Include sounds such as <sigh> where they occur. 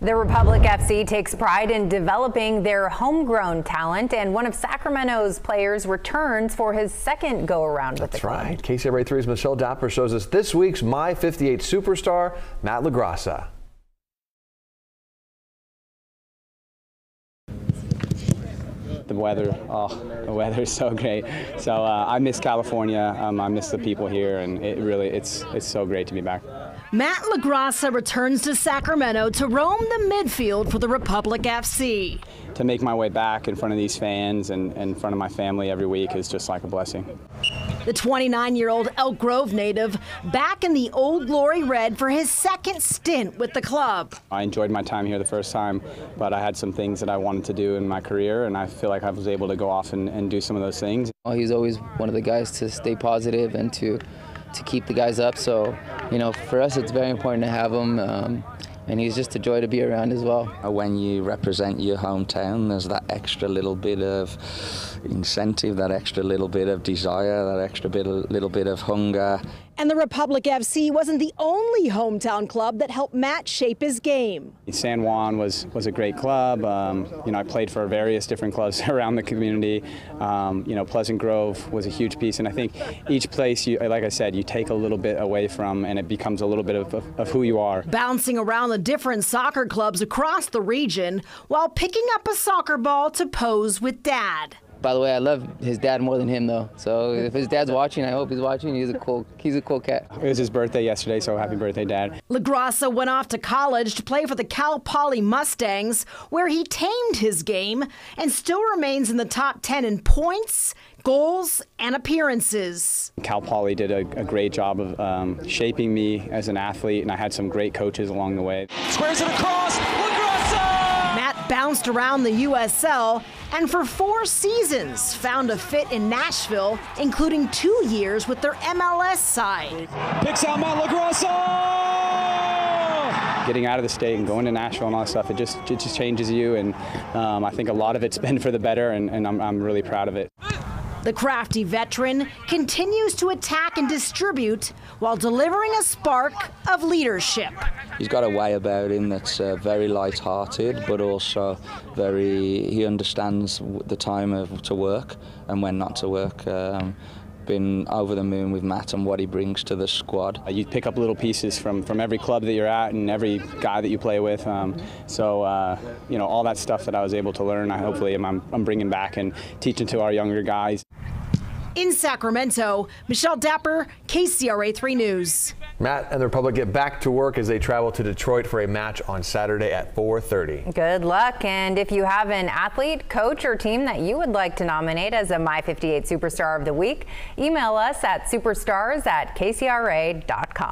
The Republic FC takes pride in developing their homegrown talent, and one of Sacramento's players returns for his second go around with That's the club. right. KCRA 3's Michelle Dapper shows us this week's My 58 superstar, Matt LaGrassa. the weather. Oh, the weather is so great. So uh, I miss California. Um, I miss the people here, and it really it's it's so great to be back. Matt LaGrassa returns to Sacramento to roam the midfield for the Republic FC. To make my way back in front of these fans and, and in front of my family every week is just like a blessing. The 29 year old Elk Grove native back in the Old Glory Red for his second stint with the club. I enjoyed my time here the first time, but I had some things that I wanted to do in my career, and I feel like I was able to go off and, and do some of those things. Well, he's always one of the guys to stay positive and to to keep the guys up. So, you know, for us, it's very important to have him. Um, and he's just a joy to be around as well. When you represent your hometown, there's that extra little bit of incentive, that extra little bit of desire, that extra bit, little bit of hunger. And the Republic FC wasn't the only hometown club that helped Matt shape his game. San Juan was was a great club. Um, you know, I played for various different clubs <laughs> around the community. Um, you know, Pleasant Grove was a huge piece, and I think each place, you, like I said, you take a little bit away from, and it becomes a little bit of, of, of who you are. Bouncing around the different soccer clubs across the region while picking up a soccer ball to pose with dad. By the way, I love his dad more than him though. So if his dad's watching, I hope he's watching. He's a cool, he's a cool cat. It was his birthday yesterday, so happy birthday, Dad. LaGrassa went off to college to play for the Cal Poly Mustangs, where he tamed his game and still remains in the top 10 in points, goals, and appearances. Cal Poly did a, a great job of um, shaping me as an athlete, and I had some great coaches along the way. Squares it across. LaGrassa! Matt bounced around the USL and for four seasons found a fit in Nashville, including two years with their MLS side. Picks out Matt LaGrassa! Getting out of the state and going to Nashville and all that stuff, it just it just changes you, and um, I think a lot of it's been for the better, and, and I'm, I'm really proud of it. The crafty veteran continues to attack and distribute while delivering a spark of leadership. He's got a way about him that's uh, very light-hearted, but also very. He understands the time of to work and when not to work. Um, been over the moon with Matt and what he brings to the squad. You pick up little pieces from, from every club that you're at and every guy that you play with. Um, so, uh, you know, all that stuff that I was able to learn, I hopefully am, I'm bringing back and teaching to our younger guys. In Sacramento, Michelle Dapper, KCRA 3 News. Matt and the Republic get back to work as they travel to Detroit for a match on Saturday at 4:30. Good luck. And if you have an athlete, coach, or team that you would like to nominate as a My 58 Superstar of the Week, email us at superstars at kcra.com.